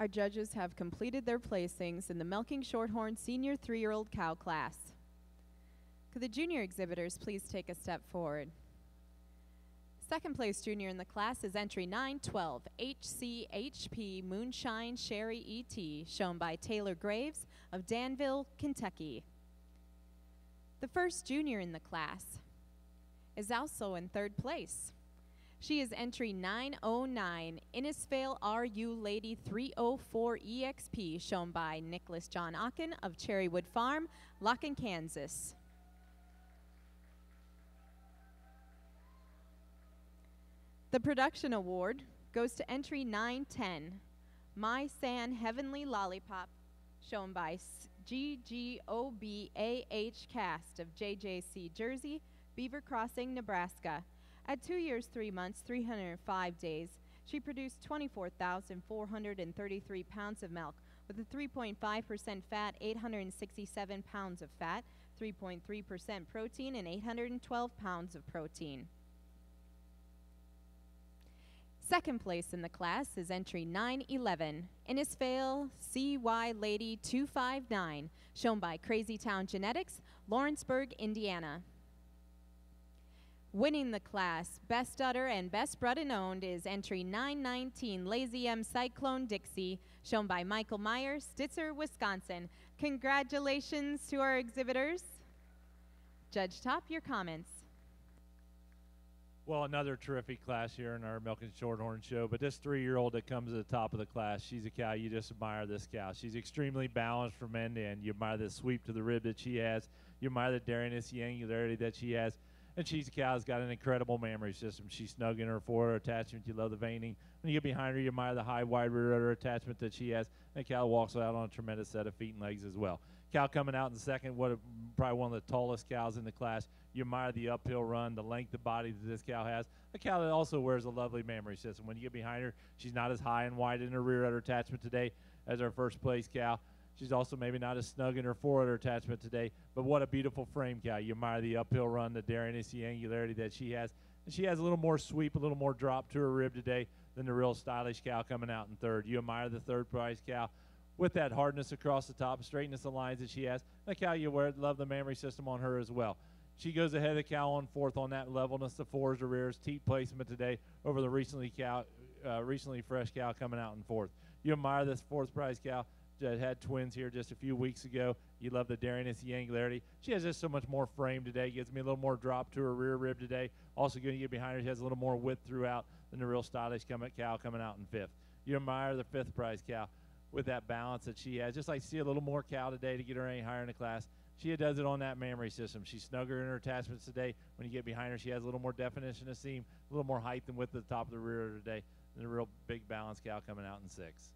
Our judges have completed their placings in the Milking Shorthorn Senior Three Year Old Cow class. Could the junior exhibitors please take a step forward? Second place junior in the class is entry 912 HCHP Moonshine Sherry ET, shown by Taylor Graves of Danville, Kentucky. The first junior in the class is also in third place. She is entry 909 Innisfail RU Lady 304 EXP, shown by Nicholas John Ocken of Cherrywood Farm, Locken, Kansas. The production award goes to entry 910, My San Heavenly Lollipop, shown by GGOBAH cast of JJC Jersey, Beaver Crossing, Nebraska. At two years, three months, 305 days, she produced 24,433 pounds of milk with a 3.5% fat, 867 pounds of fat, 3.3% protein, and 812 pounds of protein. Second place in the class is entry 911, Innisfail CY Lady 259, shown by Crazy Town Genetics, Lawrenceburg, Indiana. Winning the class, Best Udder and Best Bred and Owned is entry 919, Lazy M Cyclone Dixie, shown by Michael Meyer, Stitzer, Wisconsin. Congratulations to our exhibitors. Judge Top, your comments. Well, another terrific class here in our Milking Shorthorn show. But this three-year-old that comes to the top of the class, she's a cow. You just admire this cow. She's extremely balanced from end to end. You admire the sweep to the rib that she has. You admire the dairiness, the angularity that she has. And she's a cow that's got an incredible mammary system. She's snug in her forward attachment. You love the veining. When you get behind her, you admire the high, wide rear udder attachment that she has. And cow walks out on a tremendous set of feet and legs as well. Cow coming out in second, what a, probably one of the tallest cows in the class. You admire the uphill run, the length of body that this cow has. A cow that also wears a lovely mammary system. When you get behind her, she's not as high and wide in her rear udder attachment today as our first place cow. She's also maybe not as snug in her forward attachment today, but what a beautiful frame cow. You admire the uphill run, the dairiness, the angularity that she has. And she has a little more sweep, a little more drop to her rib today than the real stylish cow coming out in third. You admire the third prize cow with that hardness across the top, straightness of lines that she has. The cow you wear, love the mammary system on her as well. She goes ahead of the cow on fourth on that levelness, the fours, the rears, teat placement today over the recently cow, uh, recently fresh cow coming out in fourth. You admire this fourth prize cow that had twins here just a few weeks ago. You love the dairiness, the angularity. She has just so much more frame today. Gives me a little more drop to her rear rib today. Also going to get behind her. She has a little more width throughout than the real stylish coming cow coming out in fifth. You admire the fifth prize cow with that balance that she has. Just like see a little more cow today to get her any higher in the class. She does it on that mammary system. She's snugger in her attachments today. When you get behind her, she has a little more definition of seam, a little more height and width at the top of the rear today, and a real big balance cow coming out in six.